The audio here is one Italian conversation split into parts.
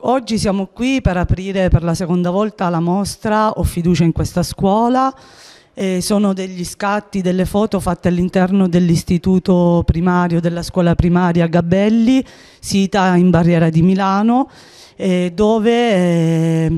Oggi siamo qui per aprire per la seconda volta la mostra Ho fiducia in questa scuola. Eh, sono degli scatti, delle foto fatte all'interno dell'istituto primario della scuola primaria Gabelli, sita in Barriera di Milano, eh, dove eh,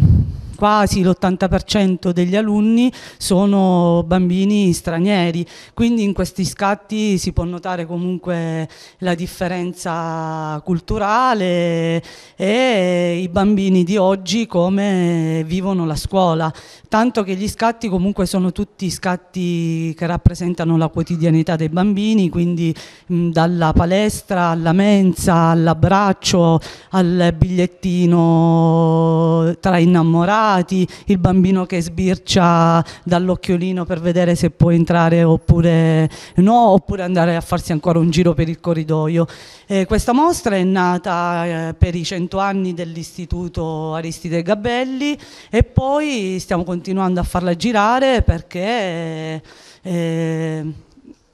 quasi l'80% degli alunni sono bambini stranieri, quindi in questi scatti si può notare comunque la differenza culturale e i bambini di oggi come vivono la scuola, tanto che gli scatti comunque sono tutti scatti che rappresentano la quotidianità dei bambini, quindi mh, dalla palestra alla mensa, all'abbraccio, al bigliettino tra innamorati, il bambino che sbircia dall'occhiolino per vedere se può entrare oppure no, oppure andare a farsi ancora un giro per il corridoio. Eh, questa mostra è nata eh, per i cento anni dell'Istituto Aristide Gabelli e poi stiamo continuando a farla girare perché eh,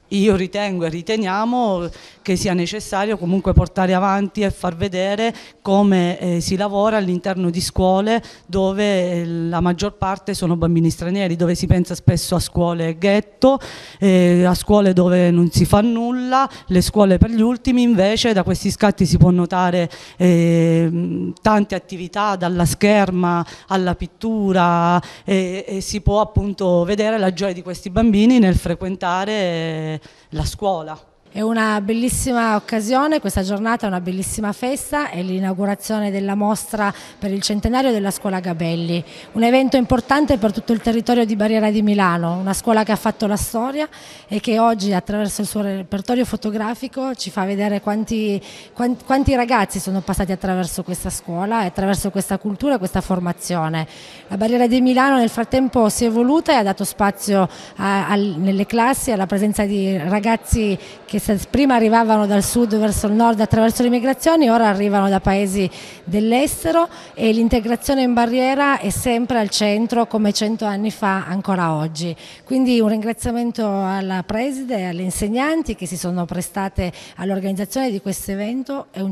io ritengo e riteniamo che sia necessario comunque portare avanti e far vedere come eh, si lavora all'interno di scuole dove eh, la maggior parte sono bambini stranieri, dove si pensa spesso a scuole ghetto, eh, a scuole dove non si fa nulla, le scuole per gli ultimi. Invece da questi scatti si può notare eh, tante attività dalla scherma alla pittura e si può appunto vedere la gioia di questi bambini nel frequentare la scuola. È una bellissima occasione, questa giornata è una bellissima festa, è l'inaugurazione della mostra per il centenario della scuola Gabelli, un evento importante per tutto il territorio di Barriera di Milano, una scuola che ha fatto la storia e che oggi attraverso il suo repertorio fotografico ci fa vedere quanti, quanti, quanti ragazzi sono passati attraverso questa scuola e attraverso questa cultura e questa formazione. La Barriera di Milano nel frattempo si è evoluta e ha dato spazio a, a, nelle classi alla presenza di ragazzi che prima arrivavano dal sud verso il nord attraverso le migrazioni, ora arrivano da paesi dell'estero e l'integrazione in barriera è sempre al centro come cento anni fa ancora oggi. Quindi un ringraziamento alla preside e alle insegnanti che si sono prestate all'organizzazione di questo evento, è, un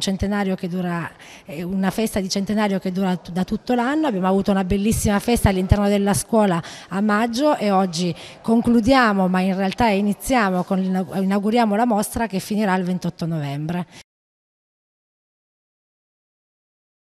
dura, è una festa di centenario che dura da tutto l'anno, abbiamo avuto una bellissima festa all'interno della scuola a maggio e oggi concludiamo ma in realtà iniziamo, con, inauguriamo la mostra mostra che finirà il 28 novembre.